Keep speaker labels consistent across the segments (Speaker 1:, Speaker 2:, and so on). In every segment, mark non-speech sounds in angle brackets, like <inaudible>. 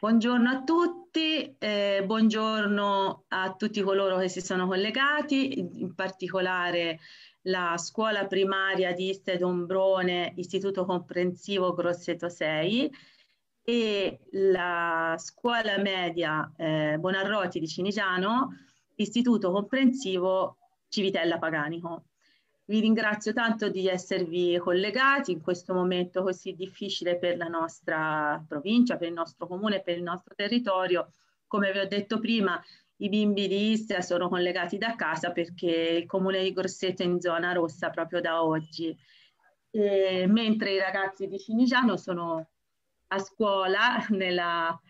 Speaker 1: Buongiorno a tutti, eh, buongiorno a tutti coloro che si sono collegati, in particolare la scuola primaria di Iste Dombrone, Istituto Comprensivo Grosseto 6 e la scuola media eh, Bonarroti di Cinigiano, Istituto Comprensivo Civitella Paganico. Vi ringrazio tanto di esservi collegati in questo momento così difficile per la nostra provincia, per il nostro comune, per il nostro territorio. Come vi ho detto prima, i bimbi di Istia sono collegati da casa perché il comune di Grosseto è in zona rossa proprio da oggi, e, mentre i ragazzi di Cinigiano sono a scuola nella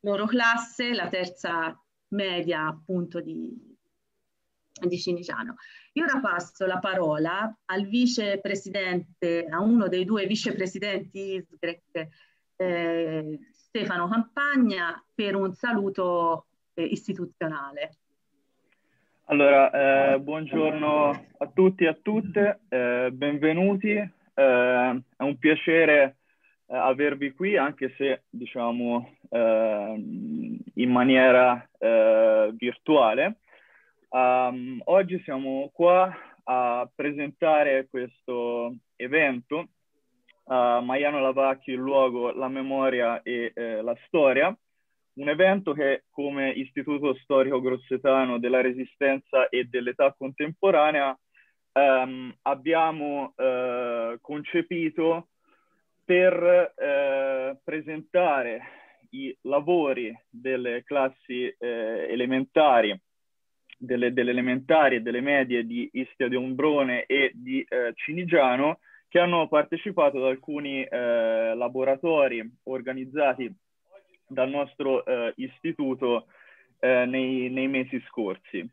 Speaker 1: loro classe, la terza media appunto di, di Cinigiano. Io ora passo la parola al vicepresidente, a uno dei due vicepresidenti ISGREC, eh, Stefano Campagna, per un saluto eh, istituzionale.
Speaker 2: Allora, eh, buongiorno a tutti e a tutte, eh, benvenuti. Eh, è un piacere eh, avervi qui, anche se diciamo in maniera virtuale. Um, oggi siamo qua a presentare questo evento a Maiano Lavacchio, il luogo, la memoria e eh, la storia, un evento che come Istituto Storico Grossetano della Resistenza e dell'età contemporanea um, abbiamo uh, concepito per uh, presentare i lavori delle classi uh, elementari delle, delle, elementari e delle medie di Ischia di Ombrone e di eh, Cinigiano che hanno partecipato ad alcuni eh, laboratori organizzati dal nostro eh, istituto eh, nei, nei, mesi scorsi.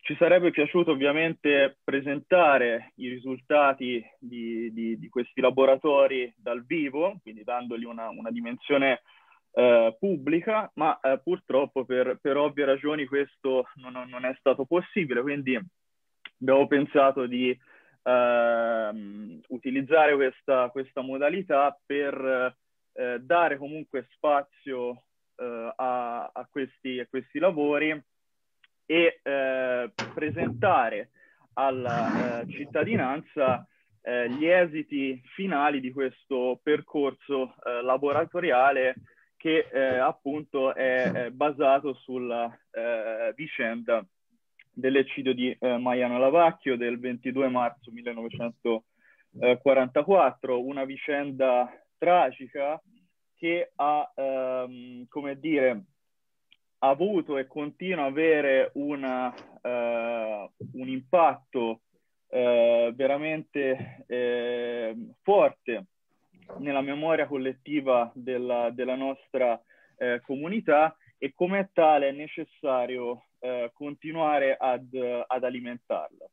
Speaker 2: Ci sarebbe piaciuto ovviamente presentare i risultati di, di, di questi laboratori dal vivo, quindi dandogli una, una dimensione eh, pubblica, ma eh, purtroppo per, per, ovvie ragioni questo non, non, è stato possibile, quindi abbiamo pensato di eh, utilizzare questa, questa, modalità per eh, dare comunque spazio eh, a, a, questi, a, questi, lavori e eh, presentare alla cittadinanza gli esiti finali di questo percorso laboratoriale che eh, appunto è, è, basato sulla eh, vicenda dell'eccidio di eh, Maiano Lavacchio del 22 marzo 1944, una vicenda tragica che ha, ehm, come dire, avuto e continua ad avere una, uh, un impatto uh, veramente uh, forte nella memoria collettiva della, della nostra eh, comunità e come tale è necessario eh, continuare ad, ad alimentarla.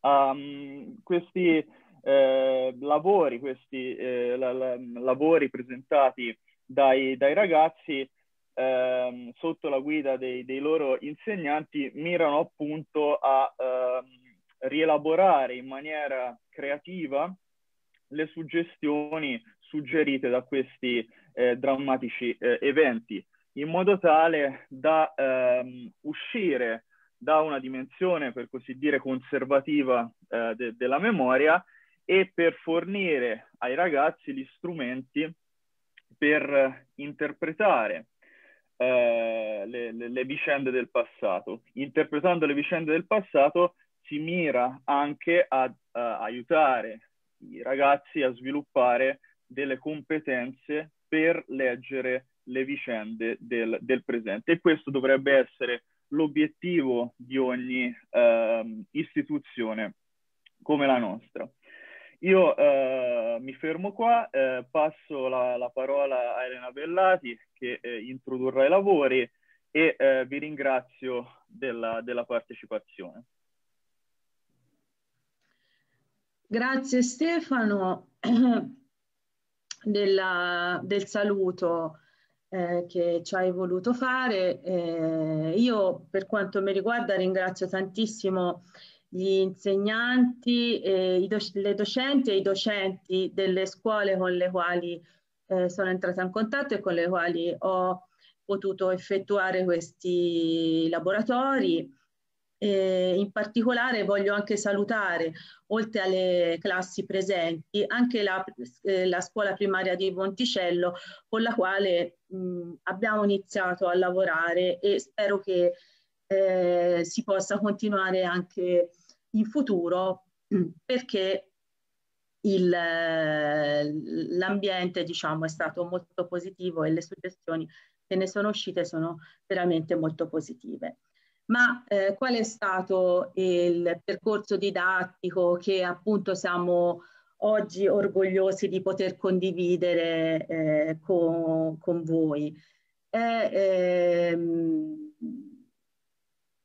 Speaker 2: Um, questi eh, lavori, questi eh, la, la, lavori presentati dai, dai ragazzi ehm, sotto la guida dei, dei, loro insegnanti mirano appunto a ehm, rielaborare in maniera creativa le suggestioni suggerite da questi eh, drammatici eh, eventi, in modo tale da ehm, uscire da una dimensione, per così dire, conservativa eh, de- della memoria e per fornire ai ragazzi gli strumenti per interpretare eh, le, le, le vicende del passato. Interpretando le vicende del passato si mira anche a, a aiutare i ragazzi a sviluppare delle competenze per leggere le vicende del, del presente e questo dovrebbe essere l'obiettivo di ogni eh, istituzione come la nostra. Io eh, mi fermo qua, eh, passo la, la, parola a Elena Bellati che eh, introdurrà i lavori e eh, vi ringrazio della, della partecipazione.
Speaker 1: Grazie Stefano <clears throat> della, del saluto eh, che ci hai voluto fare. Eh, io per quanto mi riguarda ringrazio tantissimo gli insegnanti, eh, doc le docenti e i docenti delle scuole con le quali eh, sono entrata in contatto e con le quali ho potuto effettuare questi laboratori. Eh, in particolare voglio anche salutare, oltre alle classi presenti, anche la, eh, la scuola primaria di Monticello con la quale mh, abbiamo iniziato a lavorare e spero che eh, si possa continuare anche in futuro perché l'ambiente diciamo, è stato molto positivo e le suggestioni che ne sono uscite sono veramente molto positive. Ma eh, qual è stato il percorso didattico che appunto siamo oggi orgogliosi di poter condividere eh, con, con, voi? È, ehm,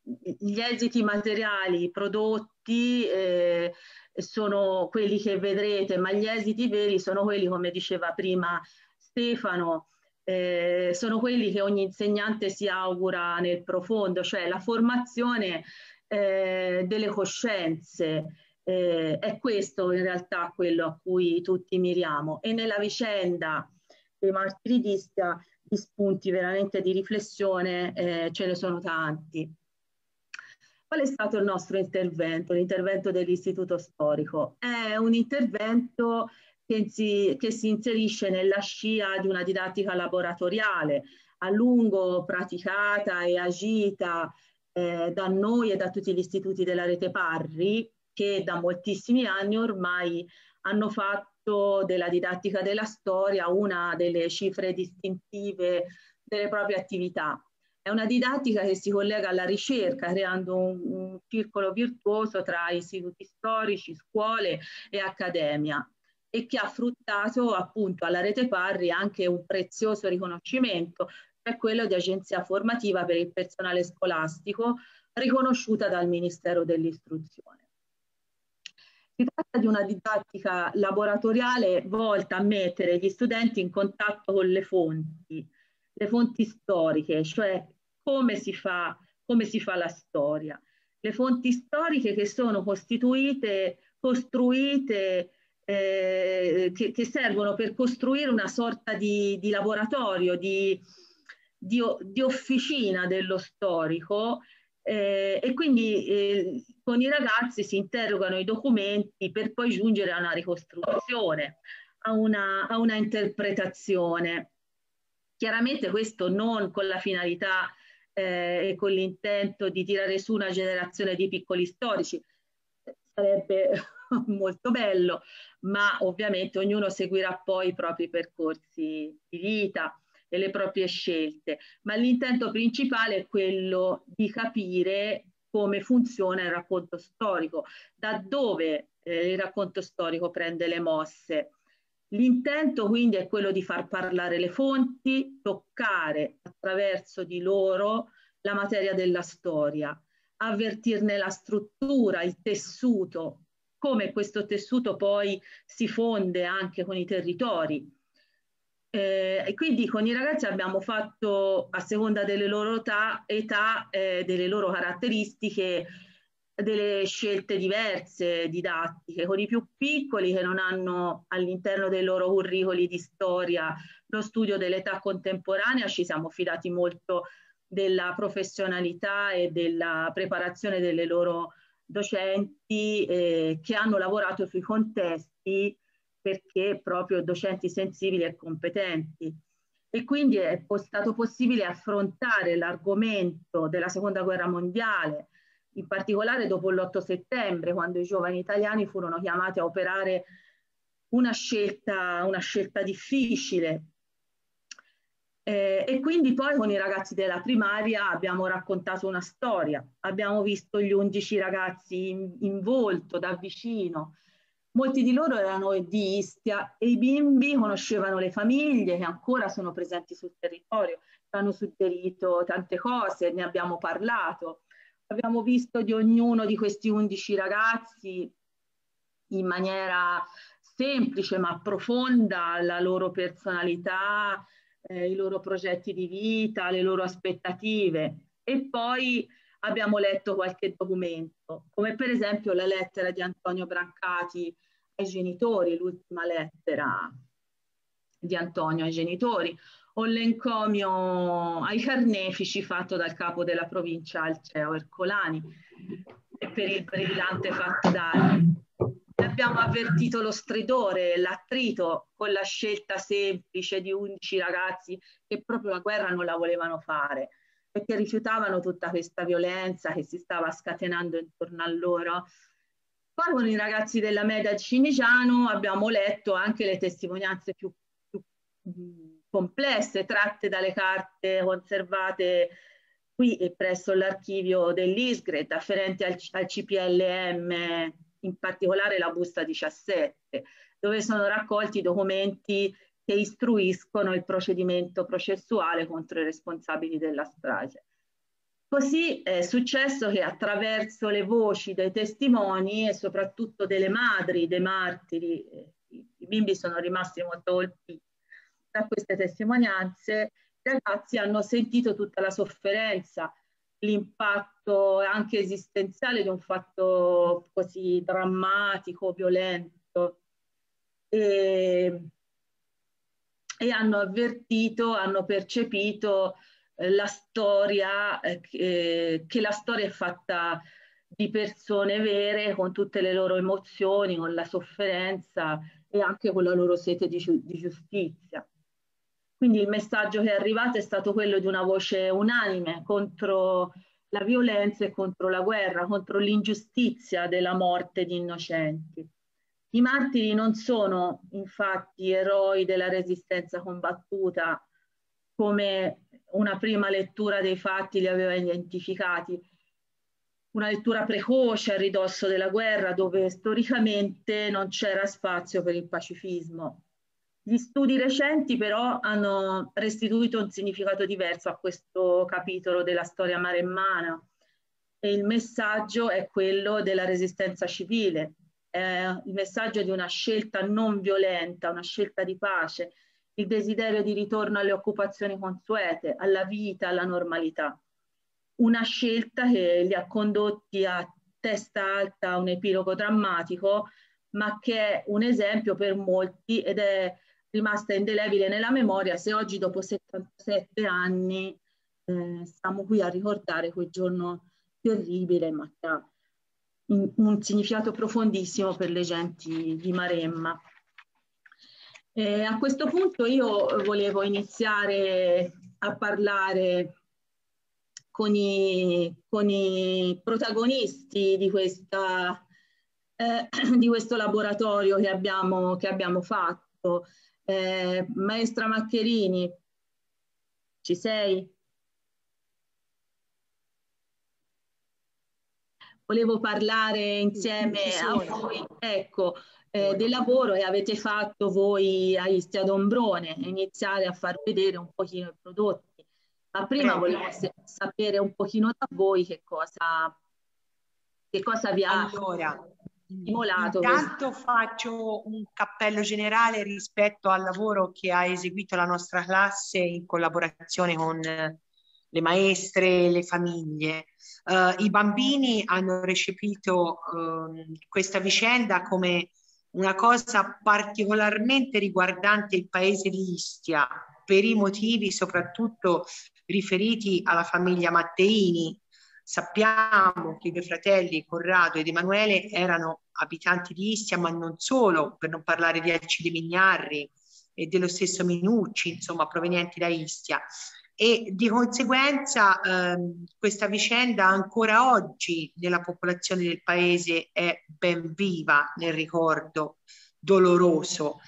Speaker 1: gli esiti materiali prodotti eh, sono quelli che vedrete, ma gli esiti veri sono quelli, come diceva prima Stefano, eh, sono quelli che ogni insegnante si augura nel profondo, cioè la formazione eh, delle coscienze. Eh, è questo in realtà quello a cui tutti miriamo e nella vicenda dei martiri di spunti veramente di riflessione eh, ce ne sono tanti. Qual è stato il nostro intervento, l'intervento dell'Istituto Storico? È un intervento che si, che si inserisce nella scia di una didattica laboratoriale a lungo praticata e agita eh, da noi e da tutti gli istituti della rete Parri che da moltissimi anni ormai hanno fatto della didattica della storia una delle cifre distintive delle proprie attività. È una didattica che si collega alla ricerca, creando un, un circolo virtuoso tra istituti storici, scuole e accademia e che ha fruttato appunto alla rete Parri anche un prezioso riconoscimento, cioè quello di agenzia formativa per il personale scolastico riconosciuta dal Ministero dell'Istruzione. Si tratta di una didattica laboratoriale volta a mettere gli studenti in contatto con le fonti, le fonti storiche, cioè come si fa, come si fa la storia. Le fonti storiche che sono costituite, costruite, eh, che, che, servono per costruire una sorta di, di laboratorio, di, di, di, officina dello storico eh, e quindi eh, con i ragazzi si interrogano i documenti per poi giungere a una ricostruzione, a una, a una interpretazione. Chiaramente questo non con la finalità eh, e con l'intento di tirare su una generazione di piccoli storici, sarebbe <laughs> molto bello, ma ovviamente ognuno seguirà poi i propri percorsi di vita e le proprie scelte, ma l'intento principale è quello di capire come funziona il racconto storico, da dove eh, il racconto storico prende le mosse. L'intento quindi è quello di far parlare le fonti, toccare attraverso di loro la materia della storia, avvertirne la struttura, il tessuto, come questo tessuto poi si fonde anche con i territori. Eh, e quindi con i ragazzi abbiamo fatto, a seconda delle loro età, età eh, delle loro caratteristiche, delle scelte diverse didattiche, con i più piccoli che non hanno all'interno dei loro curricoli di storia lo studio dell'età contemporanea, ci siamo fidati molto della professionalità e della preparazione delle loro docenti eh, che hanno lavorato sui contesti perché proprio docenti sensibili e competenti. E quindi è stato possibile affrontare l'argomento della seconda guerra mondiale, in particolare dopo l'8 settembre, quando i giovani italiani furono chiamati a operare una scelta, una scelta difficile. Eh, e quindi poi con i ragazzi della primaria abbiamo raccontato una storia, abbiamo visto gli undici ragazzi in, in volto, da vicino. Molti di loro erano di Istia e i bimbi conoscevano le famiglie che ancora sono presenti sul territorio, hanno suggerito tante cose, ne abbiamo parlato. Abbiamo visto di ognuno di questi 11 ragazzi in maniera semplice ma profonda la loro personalità, eh, i loro progetti di vita, le loro aspettative e poi abbiamo letto qualche documento, come per esempio la lettera di Antonio Brancati ai genitori, l'ultima lettera di Antonio ai genitori, o l'encomio ai carnefici fatto dal capo della provincia Alceo Ercolani per il brillante fatto dare. Abbiamo avvertito lo stridore, l'attrito con la scelta semplice di 11 ragazzi che proprio la guerra non la volevano fare e che rifiutavano tutta questa violenza che si stava scatenando intorno a loro. Poi con i ragazzi della Media Ciniciano abbiamo letto anche le testimonianze più, più complesse tratte dalle carte conservate qui e presso l'archivio dell'ISGRED afferenti al, al CPLM, in particolare la busta 17, dove sono raccolti documenti che istruiscono il procedimento processuale contro i responsabili della strage. Così è successo che attraverso le voci dei testimoni e soprattutto delle madri dei martiri, eh, i bimbi sono rimasti molto colpiti da queste testimonianze, i ragazzi hanno sentito tutta la sofferenza, l'impatto anche esistenziale di un fatto così drammatico, violento. E, e hanno avvertito, hanno percepito eh, la storia, eh, che la storia è fatta di persone vere con tutte le loro emozioni, con la sofferenza e anche con la loro sete di, di giustizia. Quindi il messaggio che è arrivato è stato quello di una voce unanime contro la violenza e contro la guerra, contro l'ingiustizia della morte di innocenti. I martiri non sono infatti eroi della resistenza combattuta come una prima lettura dei fatti li aveva identificati, una lettura precoce a ridosso della guerra dove storicamente non c'era spazio per il pacifismo. Gli studi recenti però hanno restituito un significato diverso a questo capitolo della storia maremmana e il messaggio è quello della resistenza civile, è il messaggio di una scelta non violenta, una scelta di pace, il desiderio di ritorno alle occupazioni consuete, alla vita, alla normalità. Una scelta che li ha condotti a testa alta un epilogo drammatico, ma che è un esempio per molti ed è rimasta indelebile nella memoria se oggi dopo 77 anni eh, stiamo qui a ricordare quel giorno terribile ma che ha un, significato profondissimo per le genti di Maremma. Eh, a questo punto io volevo iniziare a parlare con i, con i protagonisti di, questa, eh, <clears throat> di, questo laboratorio che abbiamo, che abbiamo fatto. Eh, maestra Maccherini, ci sei? Volevo parlare insieme a voi, ecco, eh, del lavoro che avete fatto voi a Istia Dombrone, iniziare a far vedere un pochino i prodotti. Ma prima volevo sapere un pochino da voi che cosa, che cosa vi ha
Speaker 3: allora, stimolato. Intanto questo. faccio un cappello generale rispetto al lavoro che ha eseguito la nostra classe in collaborazione con le maestre, le famiglie. Uh, I bambini hanno recepito uh, questa vicenda come una cosa particolarmente riguardante il paese di Istia, per i motivi soprattutto riferiti alla famiglia Matteini, Sappiamo che i due fratelli, Corrado ed Emanuele, erano abitanti di Istia, ma non solo, per non parlare di Alcide Mignarri e dello stesso Minucci, insomma, provenienti da Istia. E di conseguenza ehm, questa vicenda ancora oggi nella popolazione del paese è ben viva nel ricordo doloroso.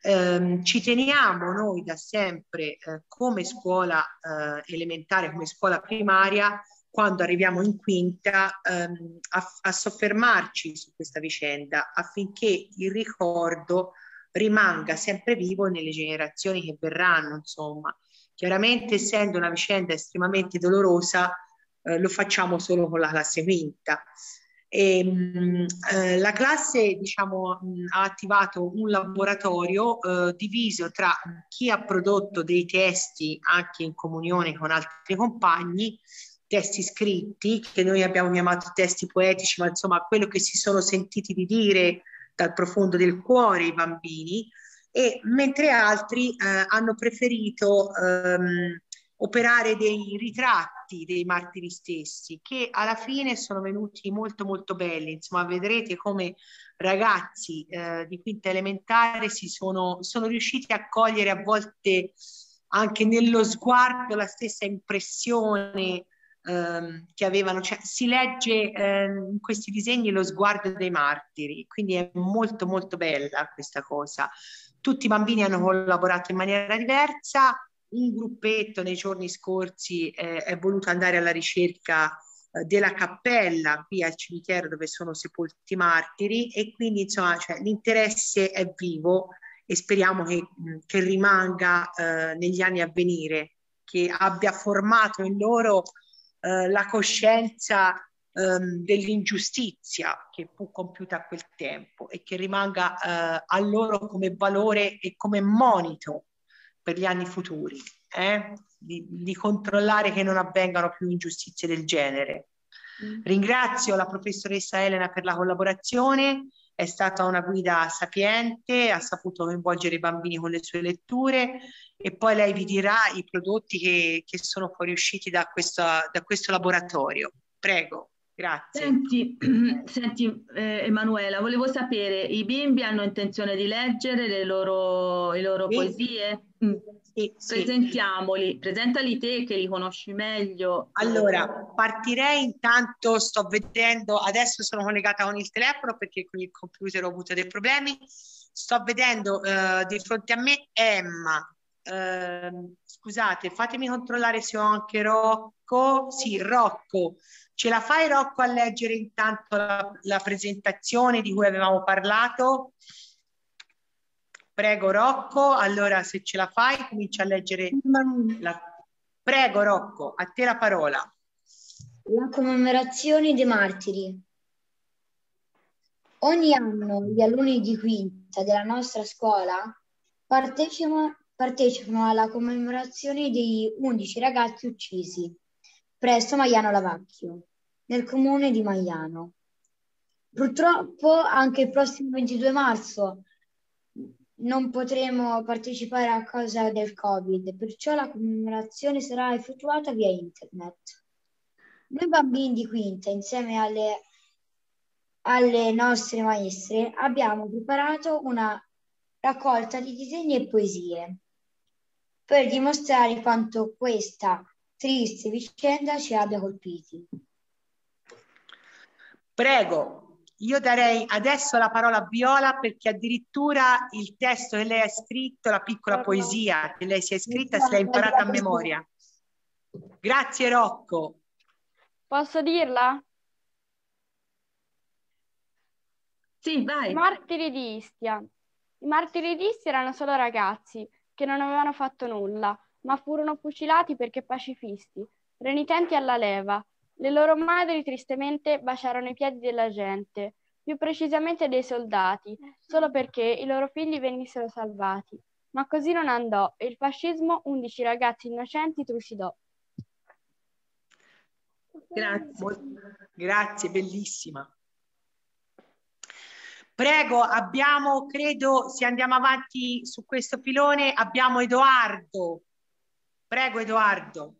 Speaker 3: Eh, ci teniamo noi da sempre eh, come scuola eh, elementare, come scuola primaria, quando arriviamo in quinta ehm, a, a soffermarci su questa vicenda affinché il ricordo rimanga sempre vivo nelle generazioni che verranno, insomma. Chiaramente essendo una vicenda estremamente dolorosa, eh, lo facciamo solo con la classe quinta. E, mh, eh, la classe diciamo, mh, ha attivato un laboratorio eh, diviso tra chi ha prodotto dei testi anche in comunione con altri compagni testi scritti, che noi abbiamo chiamato testi poetici, ma insomma quello che si sono sentiti di dire dal profondo del cuore i bambini, e mentre altri eh, hanno preferito ehm, operare dei ritratti dei martiri stessi che alla fine sono venuti molto molto belli. Insomma vedrete come ragazzi eh, di quinta elementare si sono, sono riusciti a cogliere a volte anche nello sguardo la stessa impressione ehm, che avevano, cioè si legge eh, in questi disegni lo sguardo dei martiri, quindi è molto molto bella questa cosa. Tutti i bambini hanno collaborato in maniera diversa, un gruppetto nei giorni scorsi eh, è voluto andare alla ricerca eh, della cappella qui al cimitero dove sono sepolti i martiri e quindi insomma cioè, l'interesse è vivo e speriamo che, che rimanga eh, negli anni a venire, che abbia formato in loro eh, la coscienza ehm, dell'ingiustizia che fu compiuta a quel tempo e che rimanga eh, a loro come valore e come monito per gli anni futuri, eh? di, di, controllare che non avvengano più ingiustizie del genere. Mm. Ringrazio la professoressa Elena per la collaborazione, è stata una guida sapiente, ha saputo coinvolgere i bambini con le sue letture e poi lei vi dirà i prodotti che, che sono fuoriusciti da, questa, da questo laboratorio. Prego. Grazie.
Speaker 1: Senti, <clears throat> senti eh, Emanuela, volevo sapere, i bimbi hanno intenzione di leggere le loro, le loro sì. poesie? Mm. Sì, Presentiamoli, sì. presentali te che li conosci meglio.
Speaker 3: Allora, partirei intanto, sto vedendo, adesso sono collegata con il telefono perché con il computer ho avuto dei problemi, sto vedendo eh, di fronte a me Emma, eh, scusate, fatemi controllare se ho anche Rocco. Sì, Rocco. Ce la fai Rocco a leggere intanto la, la presentazione di cui avevamo parlato? Prego Rocco, allora se ce la fai comincia a leggere. La... Prego Rocco, a te la parola.
Speaker 4: La commemorazione dei martiri. Ogni anno gli alunni di quinta della nostra scuola partecipano, partecipano alla commemorazione dei 11 ragazzi uccisi presso Maiano Lavacchio, nel comune di Maiano. Purtroppo anche il prossimo 22 marzo non potremo partecipare a causa del Covid, perciò la commemorazione sarà effettuata via internet. Noi bambini di quinta, insieme alle, alle nostre maestre, abbiamo preparato una raccolta di disegni e poesie per dimostrare quanto questa triste vicenda ci abbia colpiti.
Speaker 3: Prego, io darei adesso la parola a Viola perché addirittura il testo che lei ha scritto, la piccola poesia che lei si è scritta, se l'ha imparata a memoria. Grazie Rocco.
Speaker 5: Posso dirla?
Speaker 1: Sì, vai.
Speaker 5: I martiri di Istia. I martiri di Istia erano solo ragazzi che non avevano fatto nulla, ma furono fucilati perché pacifisti, renitenti alla leva, le loro madri tristemente baciarono i piedi della gente, più precisamente dei soldati, solo perché i loro figli venissero salvati. Ma così non andò e il fascismo undici ragazzi innocenti trucidò.
Speaker 3: Grazie. Grazie, bellissima. Prego, abbiamo, credo, se andiamo avanti su questo filone, abbiamo Edoardo. Prego, Edoardo.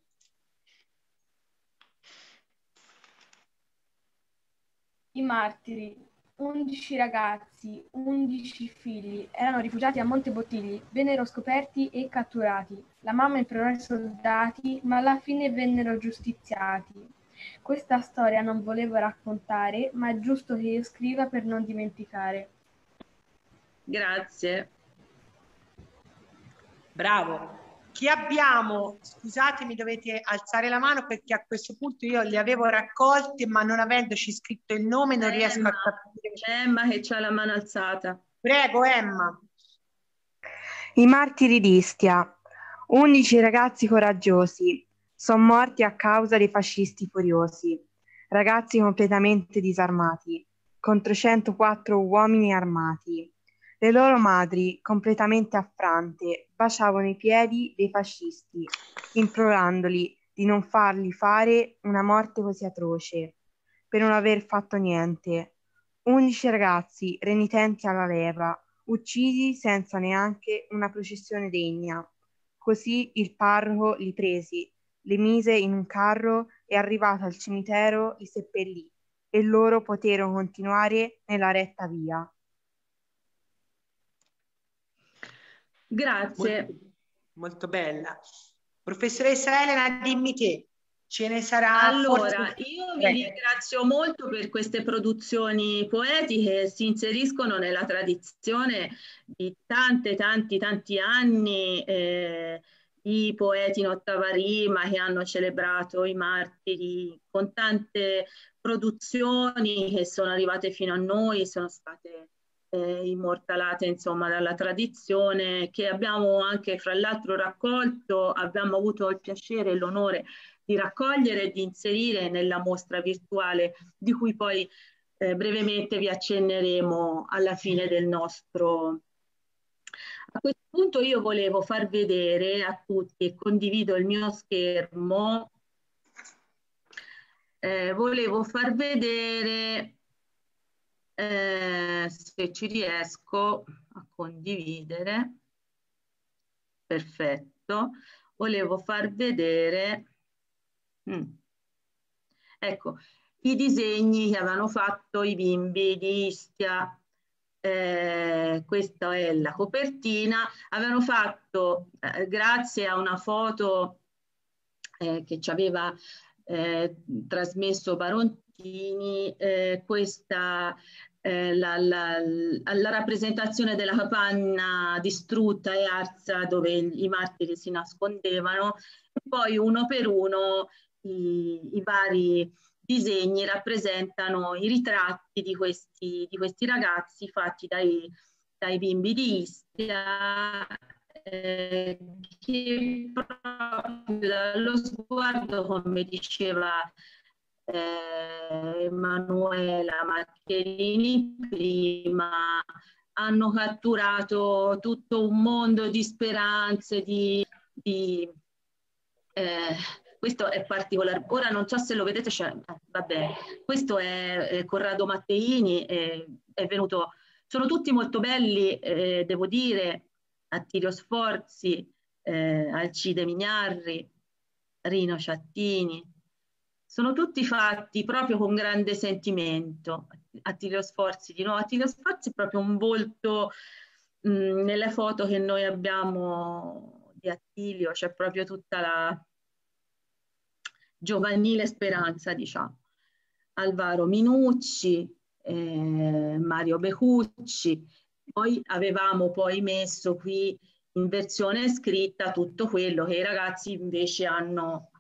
Speaker 6: I martiri, undici ragazzi, undici figli, erano rifugiati a Monte Bottigli, vennero scoperti e catturati. La mamma implorò i soldati, ma alla fine vennero giustiziati. Questa storia non volevo raccontare, ma è giusto che io scriva per non dimenticare.
Speaker 1: Grazie.
Speaker 3: Bravo. Chi abbiamo? Scusatemi, dovete alzare la mano perché a questo punto io li avevo raccolti, ma non avendoci scritto il nome non Emma, riesco a capire.
Speaker 1: Emma che c'ha la mano alzata.
Speaker 3: Prego, Emma.
Speaker 7: I martiri di Istia. Undici ragazzi coraggiosi sono morti a causa dei fascisti furiosi. Ragazzi completamente disarmati, contro 104 uomini armati. Le loro madri, completamente affrante, baciavano i piedi dei fascisti, implorandoli di non fargli fare una morte così atroce, per non aver fatto niente. Undici ragazzi renitenti alla leva, uccisi senza neanche una processione degna. Così il parroco li presi, li mise in un carro e arrivato al cimitero li seppellì e loro poterono continuare nella retta via.
Speaker 1: Grazie.
Speaker 3: Molto, molto bella. Professoressa Elena, dimmi te, ce ne sarà?
Speaker 1: Allora, forse... io vi ringrazio molto per queste produzioni poetiche, si inseriscono nella tradizione di tante, tanti, tanti anni. Eh, i poeti in ottava rima che hanno celebrato i martiri con tante produzioni che sono arrivate fino a noi, sono state eh, immortalate insomma dalla tradizione che abbiamo anche fra l'altro raccolto, abbiamo avuto il piacere e l'onore di raccogliere e di inserire nella mostra virtuale di cui poi eh, brevemente vi accenneremo alla fine del nostro. A questo punto io volevo far vedere a tutti e condivido il mio schermo, eh, volevo far vedere eh, se ci riesco a condividere, perfetto, volevo far vedere, mm. ecco, i disegni che avevano fatto i bimbi di Istia eh, questa è la copertina, avevano fatto, eh, grazie a una foto eh, che ci aveva eh, trasmesso Barontini, eh, questa eh, la, la, la, rappresentazione della capanna distrutta e arsa dove i martiri si nascondevano. E poi uno per uno i, i vari disegni rappresentano i ritratti di questi, di questi ragazzi fatti dai, dai bimbi di Istia eh, che proprio dallo sguardo, come diceva eh, Emanuela Maccherini prima, hanno catturato tutto un mondo di speranze, di, di eh, questo è particolare. Ora non so se lo vedete, cioè, vabbè, questo è, è Corrado Matteini, è, è, venuto, sono tutti molto belli, eh, devo dire, Attilio Sforzi, eh, Alcide Mignarri, Rino Ciattini, sono tutti fatti proprio con grande sentimento. Attilio Sforzi, di nuovo, Attilio Sforzi è proprio un volto mh, nelle foto che noi abbiamo di Attilio, c'è proprio tutta la, giovanile speranza, diciamo. Alvaro Minucci, eh, Mario Becucci, poi avevamo poi messo qui in versione scritta tutto quello che i ragazzi invece hanno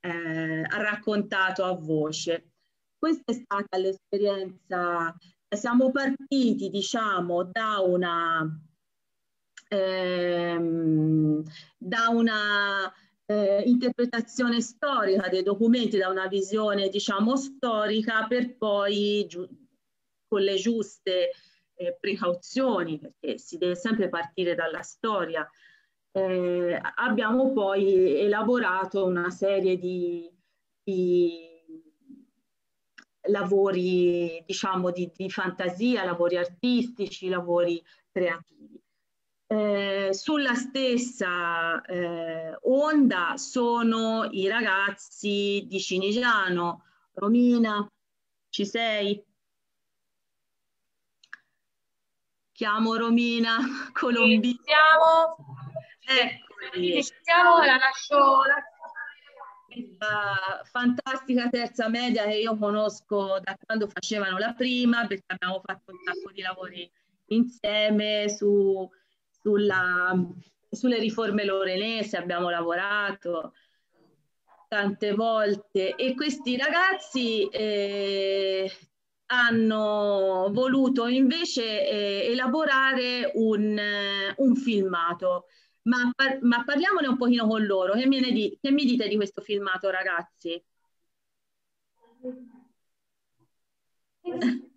Speaker 1: eh, raccontato a voce. Questa è stata l'esperienza, siamo partiti diciamo da una, ehm, da una eh, interpretazione storica dei documenti da una visione, diciamo, storica per poi con le giuste eh, precauzioni, perché si deve sempre partire dalla storia. Eh, abbiamo poi elaborato una serie di, di lavori, diciamo, di, di fantasia, lavori artistici, lavori creativi. Eh, sulla stessa eh, onda sono i ragazzi di Cinigiano. Romina, ci sei? Chiamo Romina <laughs> Colombina. Ci
Speaker 8: siamo. Eccoli. Ci siamo, la lascio
Speaker 1: questa fantastica terza media che io conosco da quando facevano la prima, perché abbiamo fatto un sacco di lavori insieme su sulla, sulle riforme lorenese abbiamo lavorato tante volte e questi ragazzi eh, hanno voluto invece eh, elaborare un, un filmato. Ma, par ma, parliamone un pochino con loro. Che, di che mi dite di questo filmato, ragazzi? <laughs>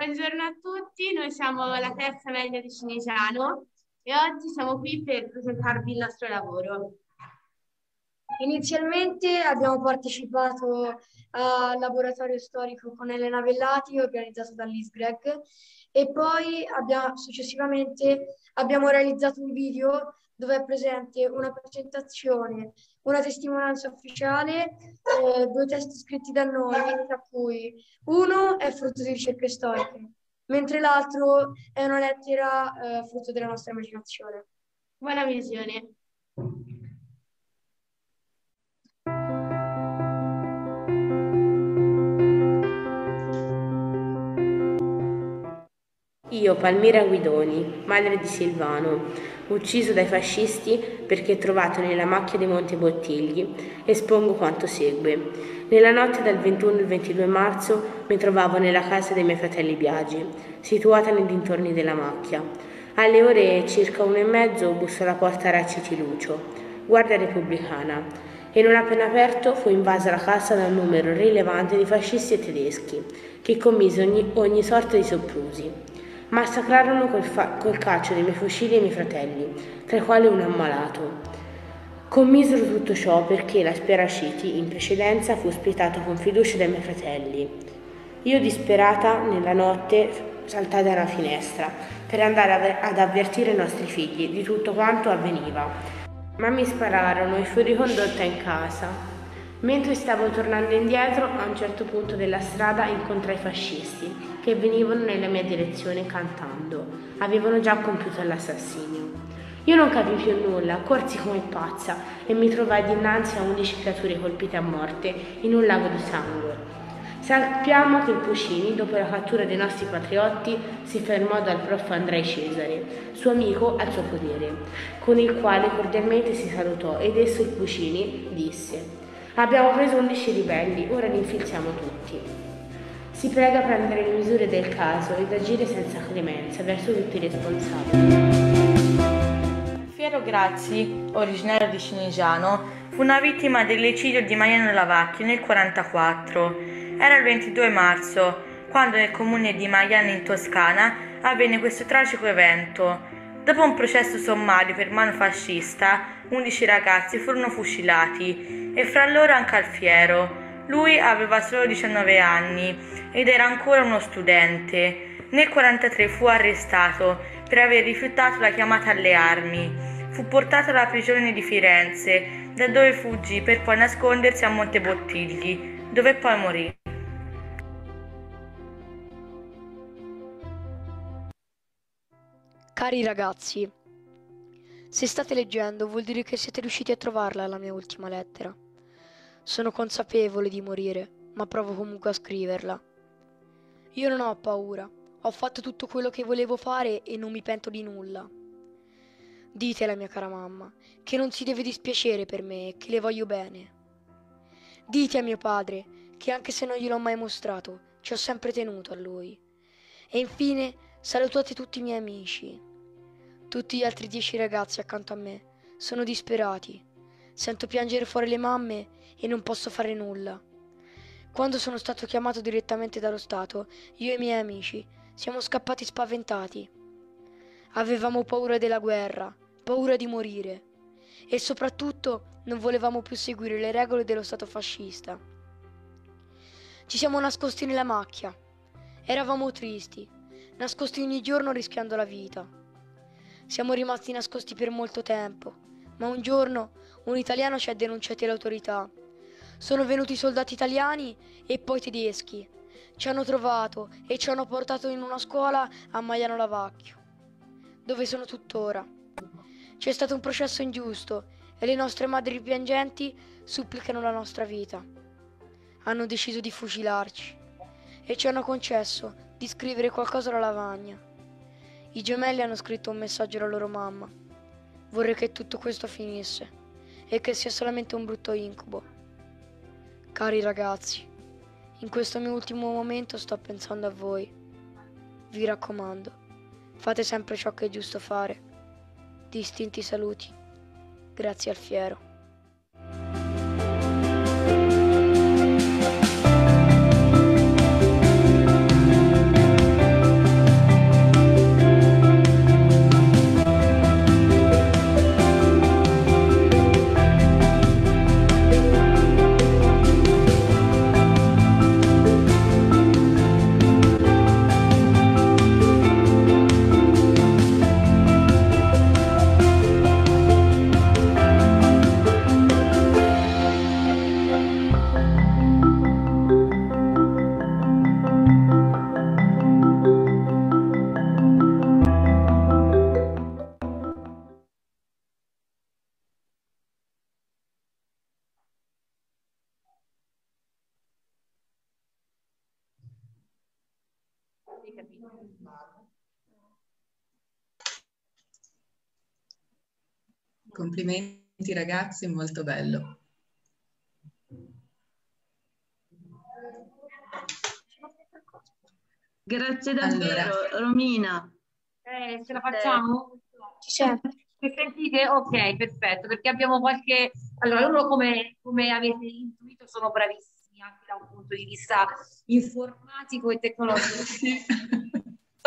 Speaker 8: Buongiorno a tutti, noi siamo la terza media di Cinesiano e oggi siamo qui per presentarvi il nostro lavoro.
Speaker 9: Inizialmente abbiamo partecipato al laboratorio storico con Elena Vellati organizzato dall'ISGREG e poi abbiamo, successivamente abbiamo realizzato un video dove è presente una presentazione, una testimonianza ufficiale, eh, due testi scritti da noi, tra cui uno è frutto di ricerche storiche, mentre l'altro è una lettera eh, frutto della nostra immaginazione.
Speaker 8: Buona visione.
Speaker 10: Io, Palmira Guidoni, madre di Silvano, ucciso dai fascisti perché trovato nella macchia dei Monte Bottigli, espongo quanto segue. Nella notte dal 21 al 22 marzo mi trovavo nella casa dei miei fratelli Biagi, situata nei dintorni della macchia. Alle ore circa uno e mezzo busso alla porta Raciti Lucio, guardia repubblicana, e non appena aperto fu invasa la casa da un numero rilevante di fascisti e tedeschi, che commise ogni, ogni sorta di soprusi. Massacrarono col, fa- col calcio dei miei fucili i miei fratelli, tra i quali un ammalato. Commisero tutto ciò perché la Speraciti in precedenza fu ospitato con fiducia dai miei fratelli. Io disperata nella notte saltai dalla finestra per andare ad avvertire i nostri figli di tutto quanto avveniva. Ma mi spararono e fui ricondotta in casa. Mentre stavo tornando indietro, a un certo punto della strada incontrai fascisti che venivano nella mia direzione cantando. Avevano già compiuto l'assassinio. Io non capii più nulla, corsi come pazza e mi trovai dinanzi a undici creature colpite a morte in un lago di sangue. Sappiamo che il Puccini, dopo la cattura dei nostri patriotti, si fermò dal prof. Andrei Cesare, suo amico al suo podere, con il quale cordialmente si salutò ed esso il Puccini disse Abbiamo preso 11 ribelli, ora li infilziamo tutti. Si prega a prendere le misure del caso ed agire senza clemenza verso tutti i responsabili.
Speaker 11: Piero Grazzi, originario di Cinigiano, fu una vittima dell'eccidio di Mariano Lavacchio nel 1944. Era il 22 marzo, quando nel comune di Mariano in Toscana avvenne questo tragico evento. Dopo un processo sommario per mano fascista, 11 ragazzi furono fucilati e fra loro anche Alfiero. Lui aveva solo 19 anni ed era ancora uno studente. Nel 1943 fu arrestato per aver rifiutato la chiamata alle armi. Fu portato alla prigione di Firenze, da dove fuggì per poi nascondersi a Montebottigli, dove poi morì.
Speaker 12: Cari ragazzi, se state leggendo vuol dire che siete riusciti a trovarla la mia ultima lettera. Sono consapevole di morire, ma provo comunque a scriverla. Io non ho paura, ho fatto tutto quello che volevo fare e non mi pento di nulla. Dite alla mia cara mamma che non si deve dispiacere per me e che le voglio bene. Dite a mio padre che anche se non gliel'ho mai mostrato, ci ho sempre tenuto a lui. E infine salutate tutti i miei amici. Tutti gli altri dieci ragazzi accanto a me sono disperati. Sento piangere fuori le mamme e non posso fare nulla. Quando sono stato chiamato direttamente dallo Stato, io e i miei amici siamo scappati spaventati. Avevamo paura della guerra, paura di morire e soprattutto non volevamo più seguire le regole dello Stato fascista. Ci siamo nascosti nella macchia. Eravamo tristi, nascosti ogni giorno rischiando la vita. Siamo rimasti nascosti per molto tempo, ma un giorno un italiano ci ha denunciati all'autorità. Sono venuti soldati italiani e poi tedeschi. Ci hanno trovato e ci hanno portato in una scuola a Maiano Lavacchio, dove sono tuttora. C'è stato un processo ingiusto e le nostre madri piangenti supplicano la nostra vita. Hanno deciso di fucilarci e ci hanno concesso di scrivere qualcosa alla lavagna. I gemelli hanno scritto un messaggio alla loro mamma. Vorrei che tutto questo finisse e che sia solamente un brutto incubo. Cari ragazzi, in questo mio ultimo momento sto pensando a voi. Vi raccomando, fate sempre ciò che è giusto fare. Distinti saluti. Grazie al
Speaker 13: Complimenti ragazzi, molto bello.
Speaker 1: Grazie davvero, allora. Romina.
Speaker 3: Eh, ce la facciamo? Certo. Mi sentite? Ok, perfetto, perché abbiamo qualche... Allora, loro come, come avete intuito sono bravissimi anche da un punto di vista informatico e tecnologico. <laughs>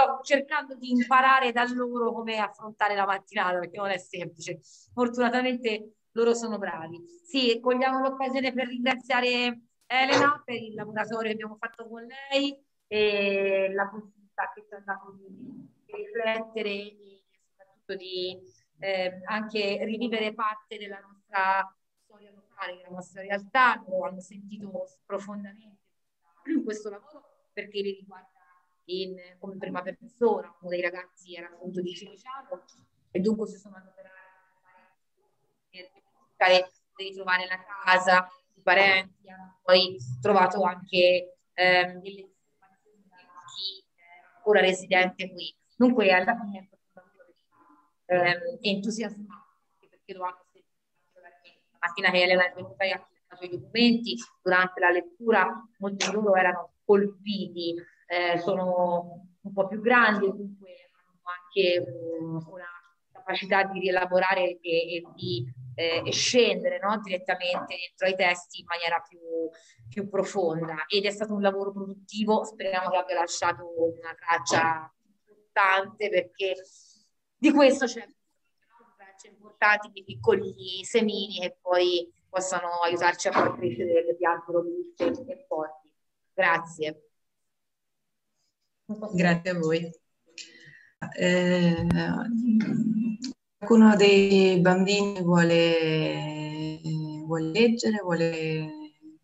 Speaker 3: Sto cercando di imparare da loro come affrontare la mattinata, perché non è semplice. Fortunatamente loro sono bravi. Sì, cogliamo l'occasione per ringraziare Elena per il laboratorio che abbiamo fatto con lei e la possibilità che ci ha dato di, riflettere e soprattutto di eh, anche rivivere parte della nostra storia locale, della nostra realtà, lo hanno sentito profondamente in questo lavoro perché li riguarda in, come prima persona, uno dei ragazzi era appunto di Cineciano e dunque si sono adoperati per cercare di ritrovare la casa, i parenti, hanno poi trovato anche ehm, delle ancora residente qui. Dunque alla fine è stato ehm, entusiasmante perché lo hanno sentito la mattina che Elena è venuta e ha i documenti, durante la lettura molti di loro erano colpiti, eh, sono un po' più grandi, dunque hanno anche um, una capacità di rielaborare e, e di eh, scendere no? direttamente dentro ai testi in maniera più, più, profonda ed è stato un lavoro produttivo, speriamo che abbia lasciato una traccia importante perché di questo c'è tracce importanti di piccoli semini che poi possano aiutarci a far crescere delle piante robuste e forti. Grazie.
Speaker 13: Grazie a voi. Eh, qualcuno dei bambini vuole, vuole leggere, vuole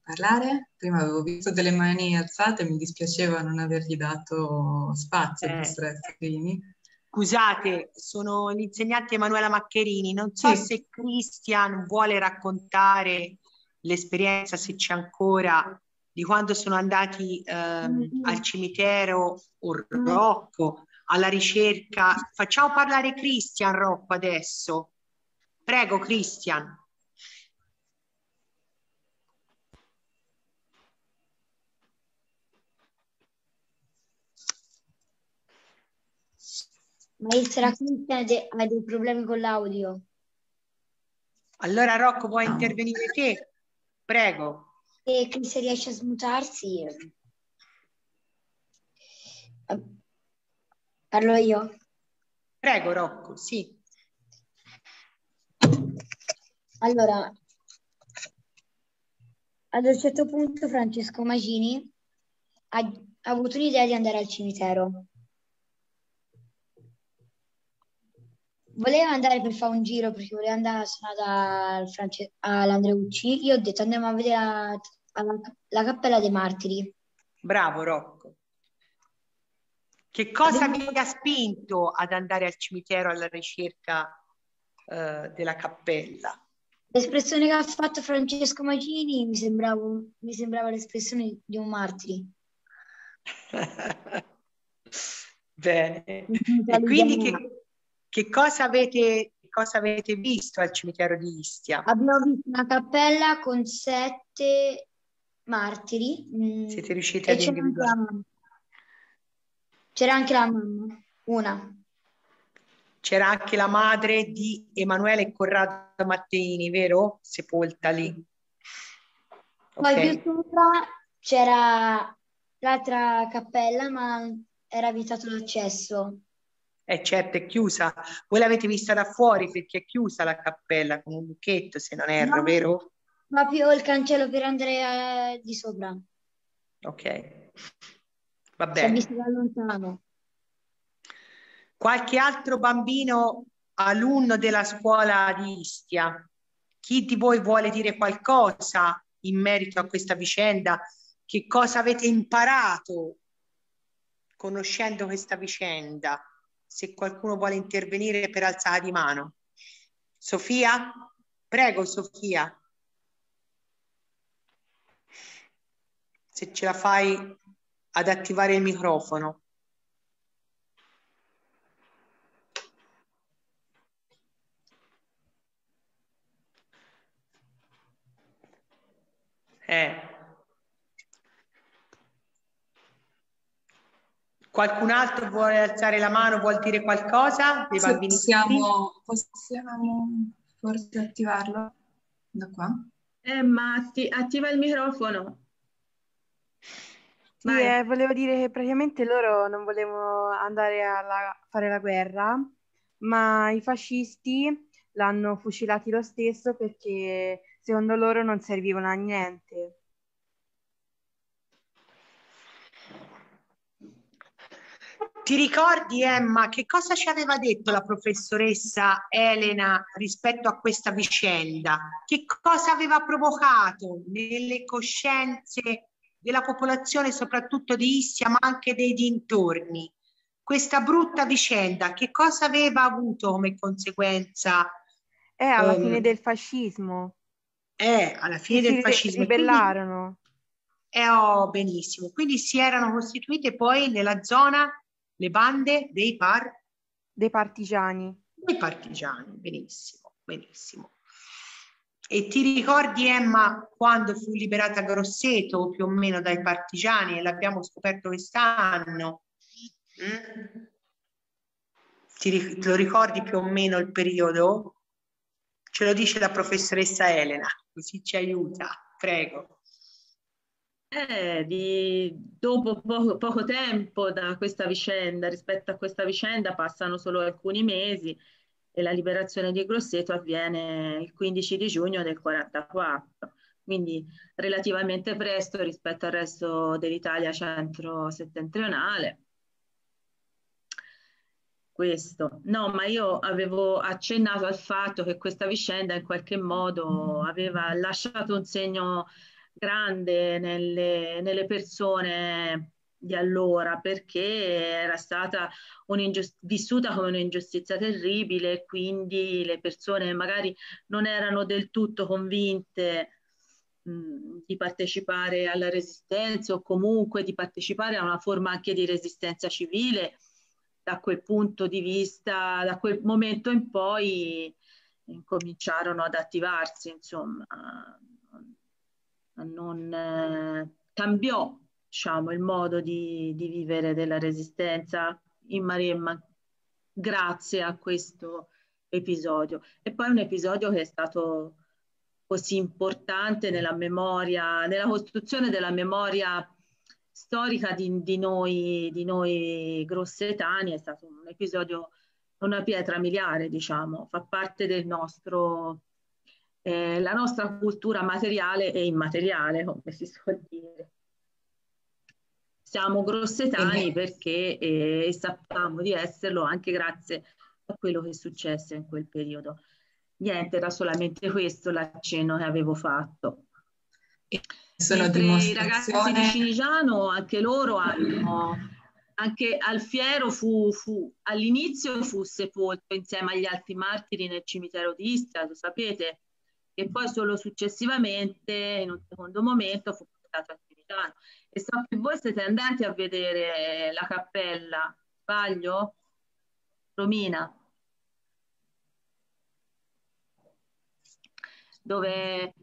Speaker 13: parlare? Prima avevo visto delle mani alzate, mi dispiaceva non avergli dato spazio eh.
Speaker 3: Scusate, sono l'insegnante Emanuela Maccherini, non so sì. se Christian vuole raccontare l'esperienza, se c'è ancora, di quando sono andati ehm, mm-hmm. al cimitero o Rocco alla ricerca. Facciamo parlare Christian Rocco adesso. Prego Christian.
Speaker 4: Maestra Cristian ha dei problemi con l'audio.
Speaker 3: Allora Rocco vuoi intervenire te? Prego.
Speaker 4: E se riesce a smutarsi. Parlo io?
Speaker 3: Prego Rocco, sì.
Speaker 4: Allora, ad un certo punto Francesco Magini ha, ha avuto l'idea di andare al cimitero. Voleva andare per fare un giro perché voleva andare a suonare all'Andreucci. Io ho detto andiamo a vedere la, la, la Cappella dei Martiri.
Speaker 3: Bravo Rocco. Che cosa vi ha spinto ad andare al cimitero alla ricerca uh, della cappella?
Speaker 4: L'espressione che ha fatto Francesco Magini mi sembrava, mi sembrava l'espressione di un martire. <laughs>
Speaker 3: Bene. E quindi che, che, cosa avete, cosa avete visto al cimitero di Istia?
Speaker 4: Abbiamo visto una cappella con sette martiri.
Speaker 3: Mm, Siete riusciti ad individuare?
Speaker 4: C'era anche la mamma, una.
Speaker 3: C'era anche la madre di Emanuele Corrado Matteini, vero? Sepolta lì.
Speaker 4: Poi okay. più sopra c'era l'altra cappella, ma era vietato l'accesso.
Speaker 3: Eh certo, è chiusa. Voi l'avete vista da fuori perché è chiusa la cappella con un lucchetto, se non erro, no, vero?
Speaker 4: Ma più il cancello per andare eh, di sopra.
Speaker 3: Ok. Va bene.
Speaker 4: Si da lontano.
Speaker 3: Qualche altro bambino alunno della scuola di Istia? Chi di voi vuole dire qualcosa in merito a questa vicenda? Che cosa avete imparato conoscendo questa vicenda? Se qualcuno vuole intervenire per alzare di mano. Sofia? Prego, Sofia. se ce la fai ad attivare il microfono. Eh. Qualcun altro vuole alzare la mano, vuol dire qualcosa?
Speaker 13: Dei Se possiamo, possiamo, forse attivarlo da qua.
Speaker 1: Eh, ma attiva il microfono.
Speaker 7: Sì, eh, volevo dire che praticamente loro non volevano andare a fare la guerra, ma i fascisti l'hanno fucilati lo stesso perché secondo loro non servivano a niente.
Speaker 3: Ti ricordi, Emma, che cosa ci aveva detto la professoressa Elena rispetto a questa vicenda? Che cosa aveva provocato nelle coscienze della popolazione, soprattutto di Issia, ma anche dei dintorni? Questa brutta vicenda, che cosa aveva avuto come conseguenza?
Speaker 7: È alla um, fine del fascismo.
Speaker 3: È alla fine del fascismo.
Speaker 7: Si ribellarono.
Speaker 3: Quindi, eh, oh, benissimo. Quindi si erano costituite poi nella zona le bande dei par...
Speaker 7: Dei partigiani.
Speaker 3: Dei partigiani, benissimo, benissimo. E ti ricordi Emma quando fu liberata Grosseto più o meno dai partigiani e l'abbiamo scoperto quest'anno? Mm? Ti, lo ricordi più o meno il periodo? Ce lo dice la professoressa Elena, così ci aiuta, prego.
Speaker 1: Eh, di, dopo poco, poco, tempo da questa vicenda, rispetto a questa vicenda, passano solo alcuni mesi e la liberazione di Grosseto avviene il 15 di giugno del 44, quindi relativamente presto rispetto al resto dell'Italia centro-settentrionale. Questo. No, ma io avevo accennato al fatto che questa vicenda in qualche modo aveva lasciato un segno grande nelle, nelle persone di allora perché era stata vissuta come un'ingiustizia terribile, quindi le persone magari non erano del tutto convinte di partecipare alla resistenza o comunque di partecipare a una forma anche di resistenza civile. Da quel punto di vista, da quel momento in poi incominciarono ad attivarsi, insomma, non eh, cambiò diciamo, il modo di, di, vivere della resistenza in Maremma grazie a questo episodio. E poi un episodio che è stato così importante nella memoria, nella costruzione della memoria storica di, di, noi, di noi grossetani, è stato un episodio, una pietra miliare, diciamo, fa parte del nostro eh, la nostra cultura materiale e immateriale, come si suol dire. Siamo grossetani perché eh, sappiamo di esserlo anche grazie a quello che è successo in quel periodo. Niente, era solamente questo l'accenno che avevo fatto. I ragazzi di Cinigiano, anche loro hanno, anche Alfiero fu, fu, all'inizio fu sepolto insieme agli altri martiri nel cimitero di Istra, lo sapete, e poi solo successivamente, in un secondo momento, fu portato a Cimitano. E so che voi siete andati a vedere la cappella, sbaglio? Romina? Dove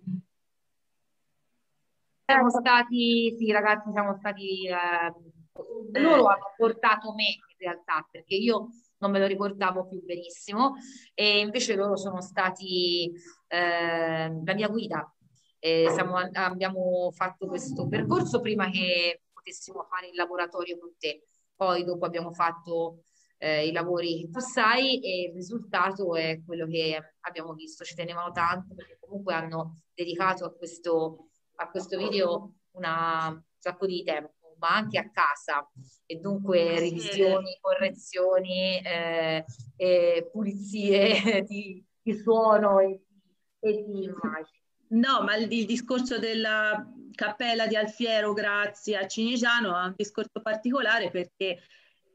Speaker 14: siamo stati, sì ragazzi, siamo stati, eh, loro hanno portato me in realtà, perché io non me lo ricordavo più benissimo e invece loro sono stati eh, la mia guida. Eh, siamo, abbiamo fatto questo percorso prima che potessimo fare il laboratorio con te, poi dopo abbiamo fatto eh, i lavori che tu sai e il risultato è quello che abbiamo visto. Ci tenevano tanto perché comunque hanno dedicato a questo, a questo video una, un sacco di tempo ma anche a casa e dunque revisioni, correzioni eh, pulizie <laughs> di, di suono e di, e di immagini.
Speaker 1: No, ma il, il, discorso della cappella di Alfiero grazie a Cinigiano è un discorso particolare perché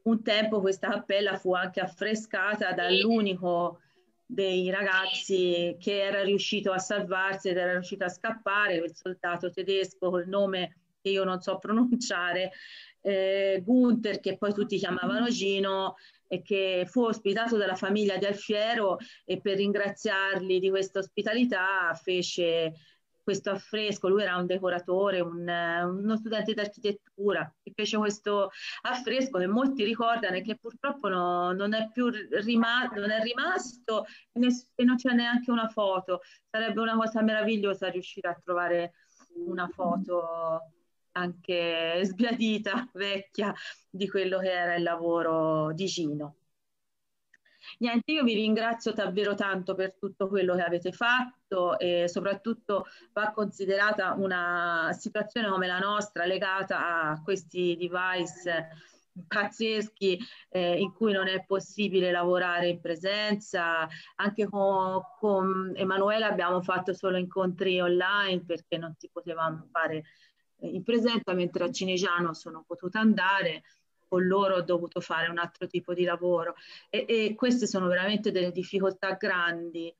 Speaker 1: un tempo questa cappella fu anche affrescata dall'unico dei ragazzi che era riuscito a salvarsi ed era riuscito a scappare, quel soldato tedesco col nome che io non so <laughs> pronunciare, eh, Gunther, che poi tutti chiamavano Gino, e che fu ospitato dalla famiglia di Alfiero e per ringraziarli di questa ospitalità fece questo affresco, lui era un decoratore, un, uno studente di architettura, che fece questo affresco che molti ricordano e che purtroppo no, non, è più rima- non è rimasto e non c'è neanche una foto. Sarebbe una cosa meravigliosa riuscire a trovare una foto anche <laughs> sbiadita, vecchia, di quello che era il lavoro di Gino. Niente, io vi ringrazio davvero tanto per tutto quello che avete fatto e soprattutto va considerata una situazione come la nostra legata a questi device pazzeschi eh, in cui non è possibile lavorare in presenza. Anche con, con Emanuele abbiamo fatto solo incontri online perché non si potevano fare in presenza, mentre a Cinegiano sono potuta andare con loro ho dovuto fare un altro tipo di lavoro. E, e queste sono veramente delle difficoltà grandi